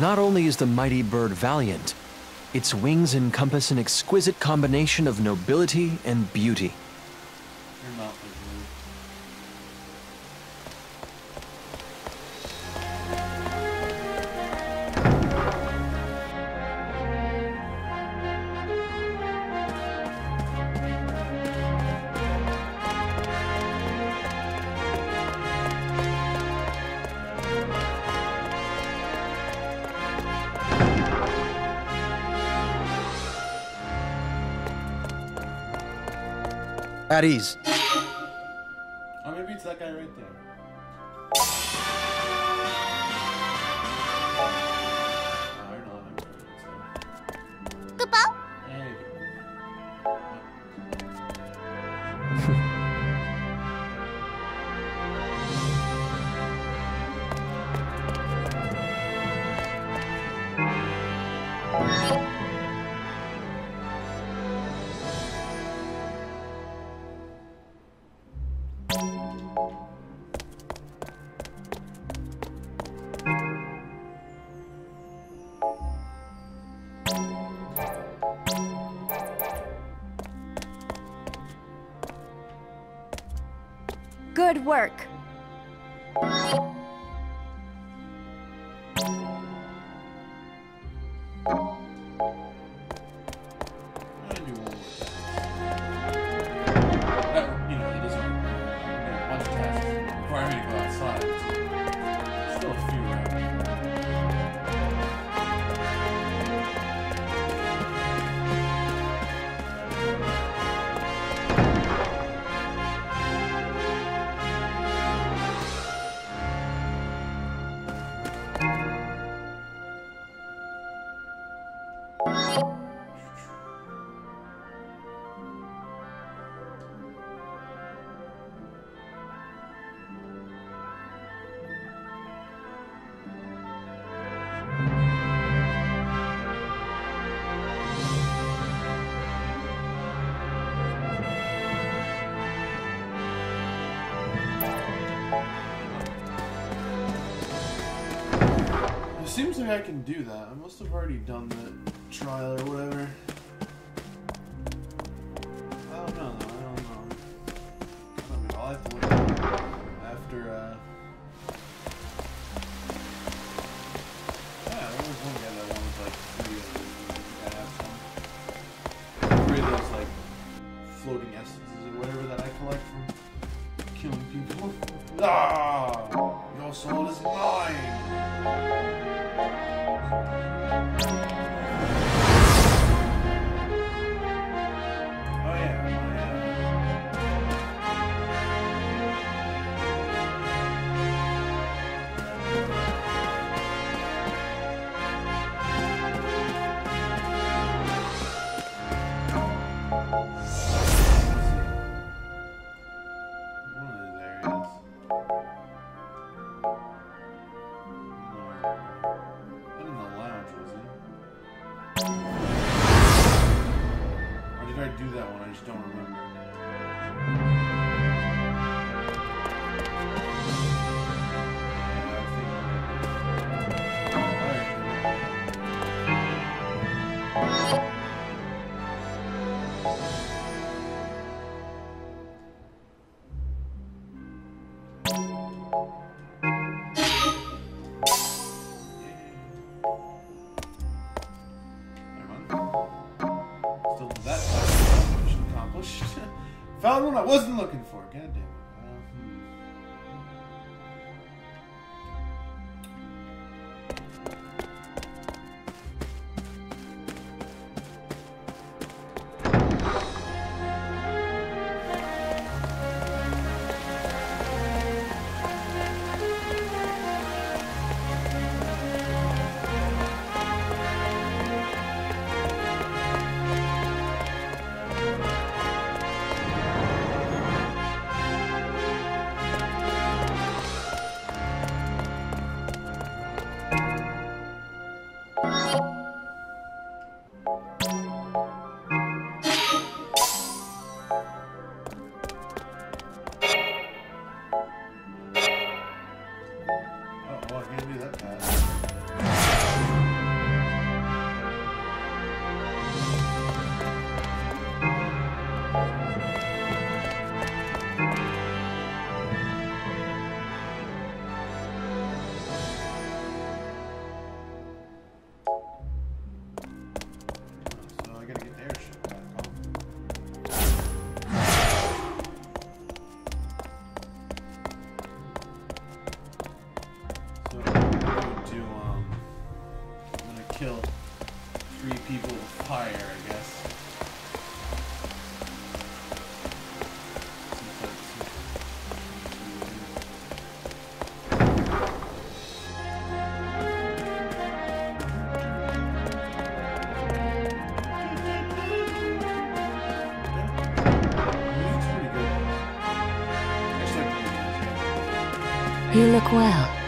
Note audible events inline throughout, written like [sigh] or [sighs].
Not only is the mighty bird valiant, its wings encompass an exquisite combination of nobility and beauty. At ease. Oh, maybe it's that guy right there. Good work. I can do that. I must have already done the trial or whatever. I don't know. I don't know. I don't. I'll have to look after. Uh... Yeah, there was one guy that wanted like three of. Three of those like floating essences or whatever that I collect from killing people. Ah! Your soul is mine! Thank you. Wasn't looking for. God damn it. You look well.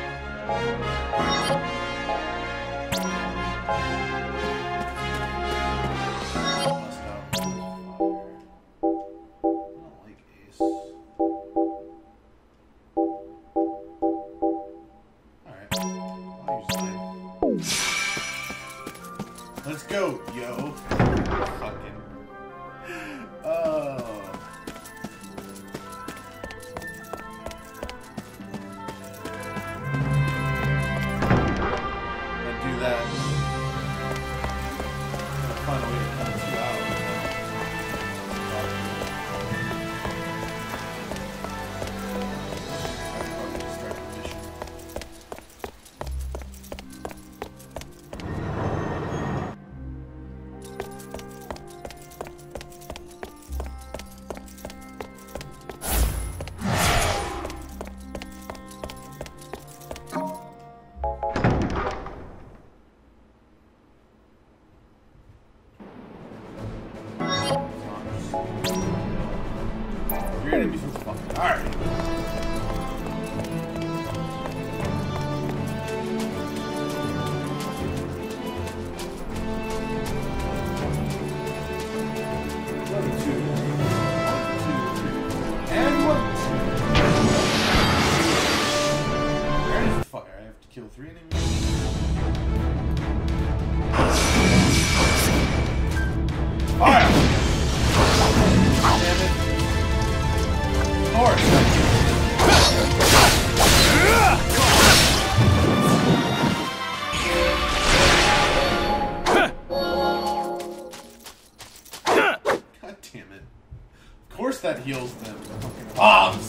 Gonna be fucking. Alright. bomb.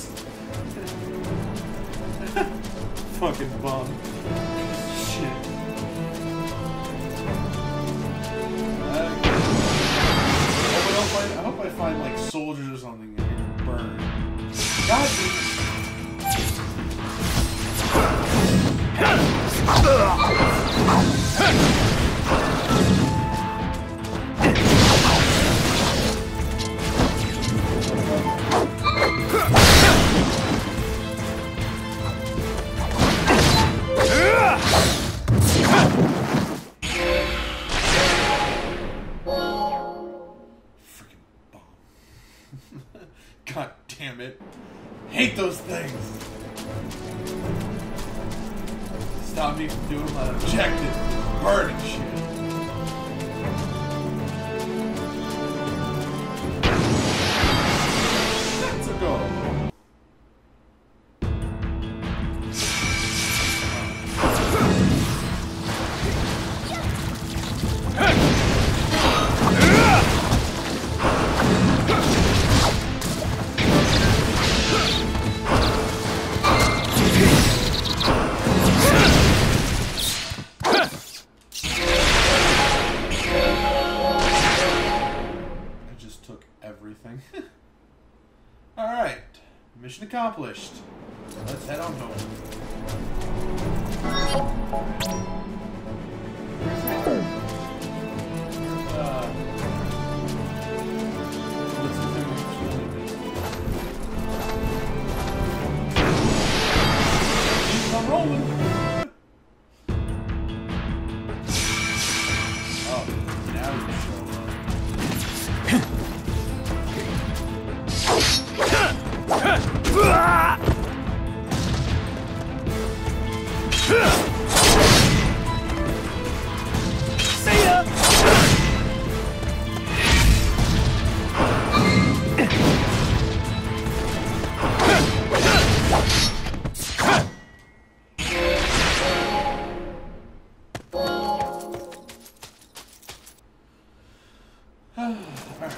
accomplished. [sighs] All right.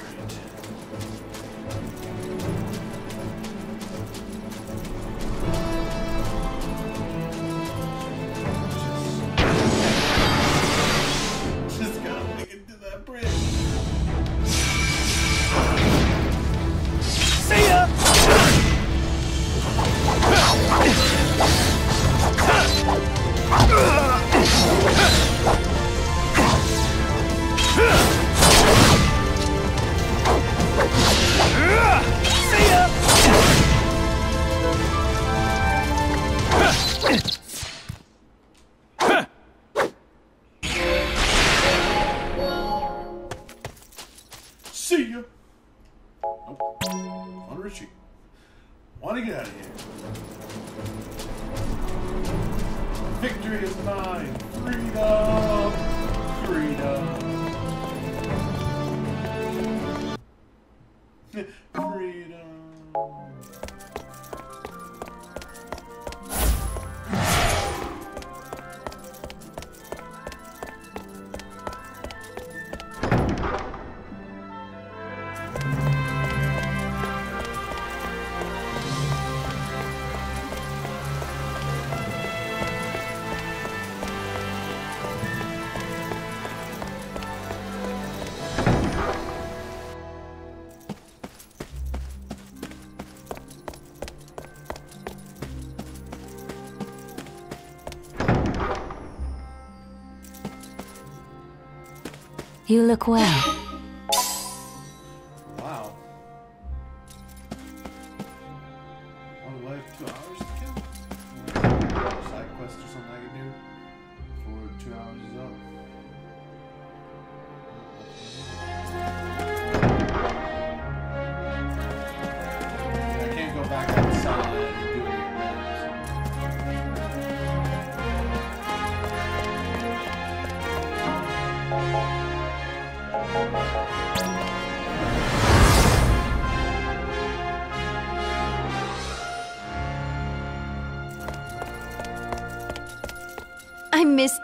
You look well.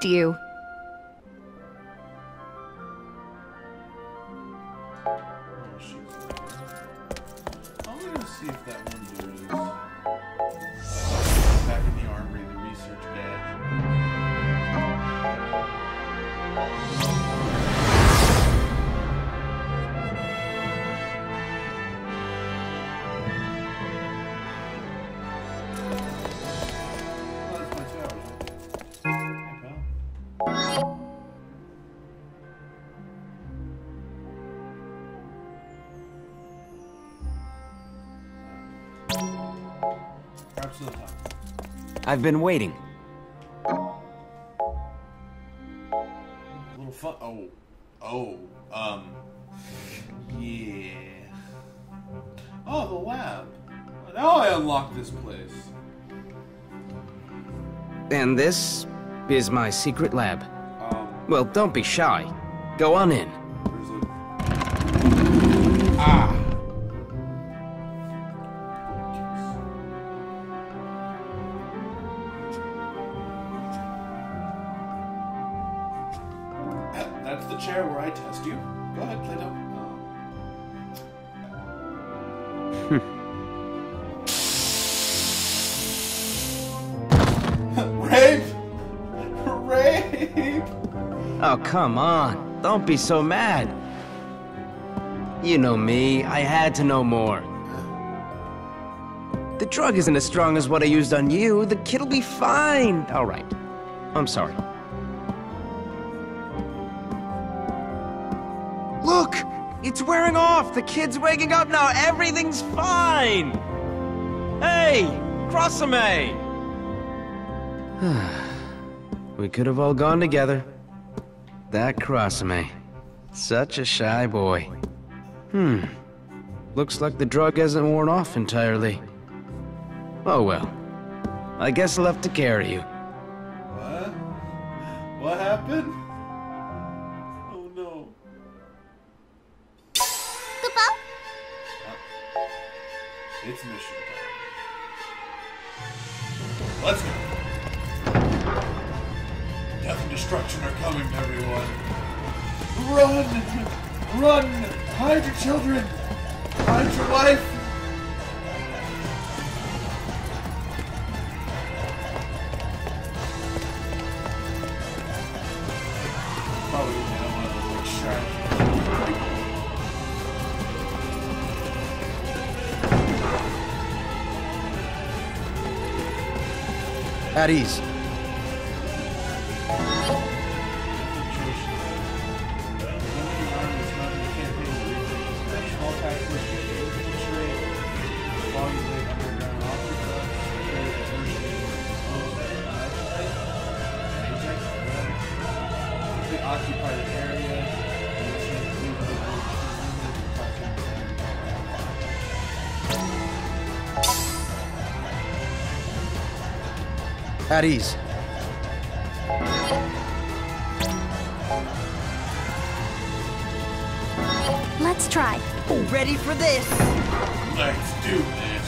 You. I've been waiting. A little fun. Oh, oh, um, yeah. Oh, the lab. Now I unlock this place. And this is my secret lab. Um, Well, don't be shy. Go on in. Oh, come on. Don't be so mad. You know me. I had to know more. The drug isn't as strong as what I used on you. The kid'll be fine. All right. I'm sorry. Look! It's wearing off! The kid's waking up now! Everything's fine! Hey! Kurasame! [sighs] we could have all gone together. That Kurasame. Such a shy boy. Hmm. Looks like the drug hasn't worn off entirely. Oh well. I guess I'll have to carry you. What? What happened? Oh no. Goodbye. It's mission time. Let's go. Destruction are coming, everyone. Run! Run! Hide your children! Hide your wife! At ease. at ease. Let's try. Ready for this? Let's do this.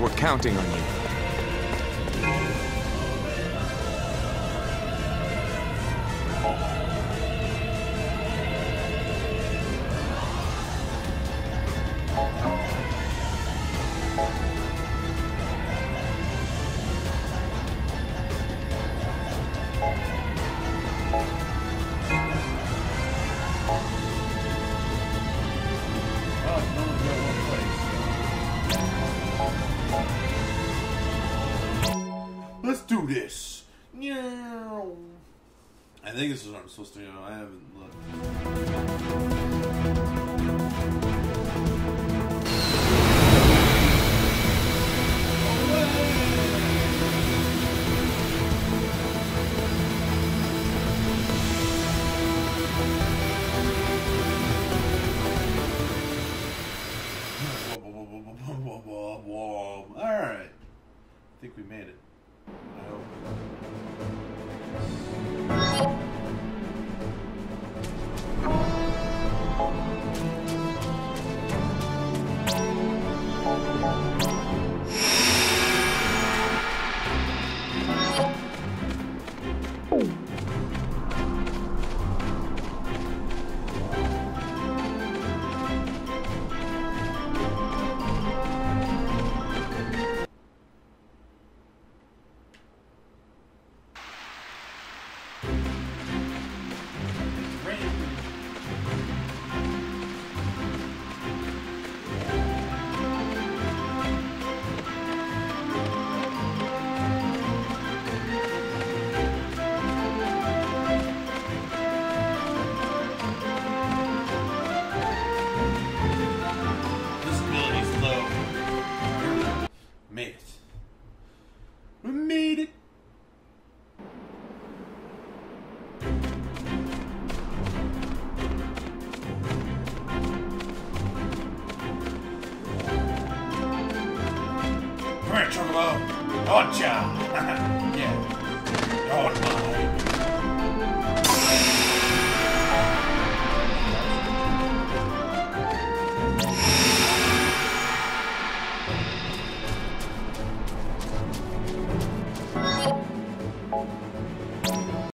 We're counting on you. Supposed to you know, I haven't